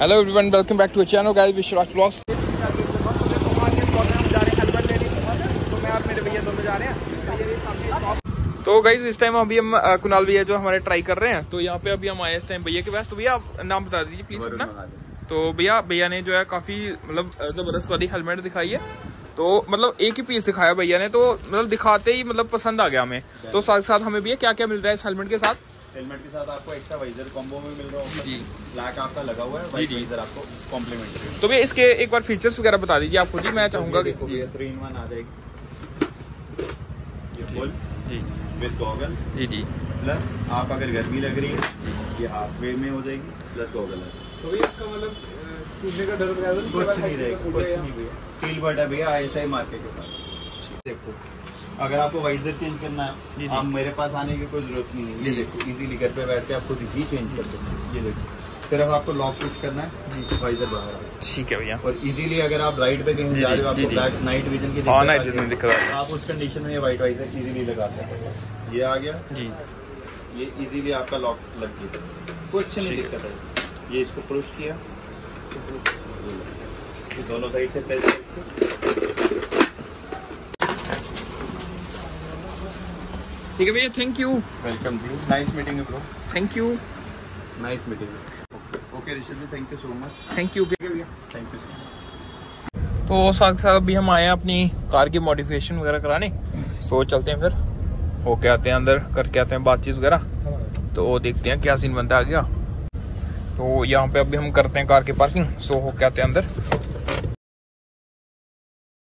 Hello everyone welcome back to channel guys Vishwas vlogs तो guys इस time अभी हम कुणाल भैया जो हमारे ट्राई कर रहे हैं तो यहाँ पे अभी हम आए इस टाइम भैया के पास। तो भैया आप नाम बता दीजिए प्लीज़ अपना। तो भैया भैया ने जो है काफ़ी मतलब ज़बरदस्त वाली हेलमेट दिखाई है। तो मतलब एक ही पीस दिखाया भैया ने तो मतलब दिखाते ही मतलब पसंद आ गया हमें। तो साथ साथ हमें भैया क्या क्या मिल रहा है इस हेलमेट के साथ? हेलमेट के साथ आपको एक्स्ट्रा वाइजर कॉम्बो में मिल रहा होगा। जी। ब्लैक आपका लगा हुआ है जी, वाइट वाइजर आपको कॉम्प्लीमेंट्री तो भैया इसके एक बार फीचर्स वगैरह बता दीजिए आप खुद ही मैं चाहूँगा कि जी थ्री इन वन आ जाएगी। ये full ji. With goggle ji ji. Plus आप अगर गर्मी लग रही है ये हाफ़ वे में हो जाएगी प्लस गॉगल है। तो भैया इसका मतलब टूटने का डर वगैरह कुछ नहीं रहेगा कुछ नहीं भैया। स्टील बट है भैया ही मार्केट के साथ। देखो। अगर आपको वाइजर चेंज करना है। आप मेरे पास आने की कोई ज़रूरत नहीं है। ये देखो इजीली घर पे बैठ के आप खुद ही चेंज कर सकते हैं। ये देखो सिर्फ़ आपको लॉक पुश करना है जी। वाइजर बाहर ठीक है भैया। और इजीली अगर आप राइट पे कहीं जा रहे हो आपको ब्लैक नाइट विजन की दिक्कत night आ रही है। आप उस कंडीशन में ये वाइट वाइजर इजीली लगा सकते हैं। ये आ गया। जी। ये इजीली आपका लॉक लग गया। कुछ नहीं। दिक्कत है। ये इसको पुश किया। दोनों साइड से प्रेस करके। ठीक है भैया thank you welcome ji. Nice meeting you bro thank you nice meeting okay Rishabh ji thank you so much thank you भैया थैंक यू सो मच तो साथ साथ अभी हम आए हैं अपनी कार की मॉडिफिकेशन वगैरह कराने। सो चलते हैं फिर होके आते हैं अंदर करके आते हैं बातचीत वगैरह। तो देखते हैं क्या सीन बनता है आगे का। तो यहाँ पे अभी हम करते हैं कार की पार्किंग सो होके आते हैं अंदर।